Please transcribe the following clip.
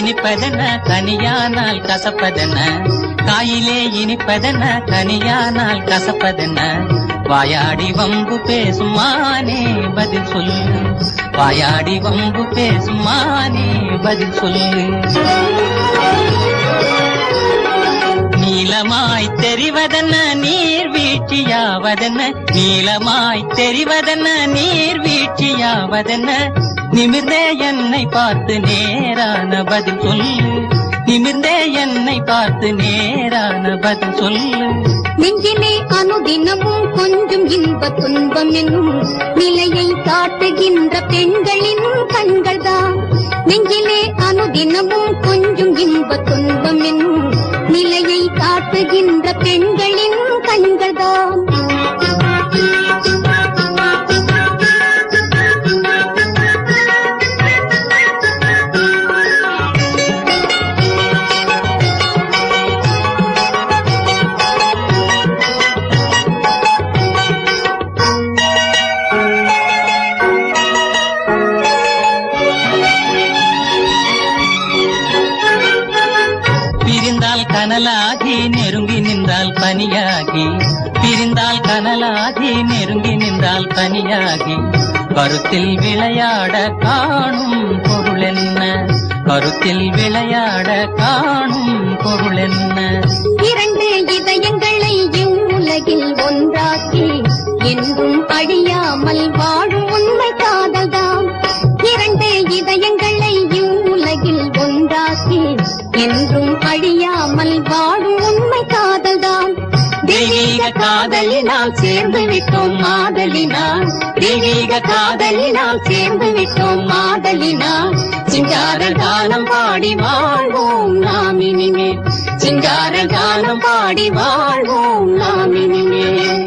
இனிப்பதென கனியானால் கசப்பதென காயிலே இனிப்பதென கனியானால் கசப்பதென வாயாடி வம்பு பேசுமானே பதில் சொல்லு. வாயாடி வம்பு பேசுமானே பதில் சொல்லு. நீலமாய் தெரிவதென்ன? நீர் வீழ்ச்சியாவதென்ன? நீலமாய் தெரிவதென்ன? நீர் வீழ்ச்சியாவதென்ன? நிமிர்ந்தே என்னை பார்த்து நேரான பதில் சொல்லு. நிமிர்ந்தே என்னை பார்த்து நேரான பதில் சொல்லு. நெஞ்சிலே அனுதினமும் கொஞ்சம் இன்ப துன்பம் என்னும் நிலையை காட்டுகின்ற பெண்களின் கண்கள் தான் நெஞ்சிலே அனுதினமும் கொஞ்சம் இன்ப துன்பம் என்னும் நிலையை காட்டுகின்ற பெண்களின் கண்கள் தான் கனலாகி நெருங்கி நின்றால் பனியாகி பிரிந்தால் கனலாகி நெருங்கி நின்றால் பனியாகி. கருத்தில் விளையாட காணும் பொருள் என்ன? கருத்தில் விளையாட காணும் பொருள் என்ன? இரண்டு இதயங்களை இவ்வுலகில் ஒன்றாக்கி என்றும் அழியாமல் வாழும் உண்மை காதல்தான். இரண்டு இதயங்களை இவ்வுலகில் ஒன்றாக்கி என்றும் அழி அழியாமல் வாழும் உண்மை காதல்தான். தெய்வீக காதலினால் சேர்ந்து விட்டோம் மாதலினால் தெய்வீக காதலினால் சேர்ந்து விட்டோம் மாதலினால் சிங்கார காலம் பாடி வாழ்வோம் நாம் இனிமேல் சிங்கார காலம் பாடி வாழ்வோம் நாம் இனிமேல்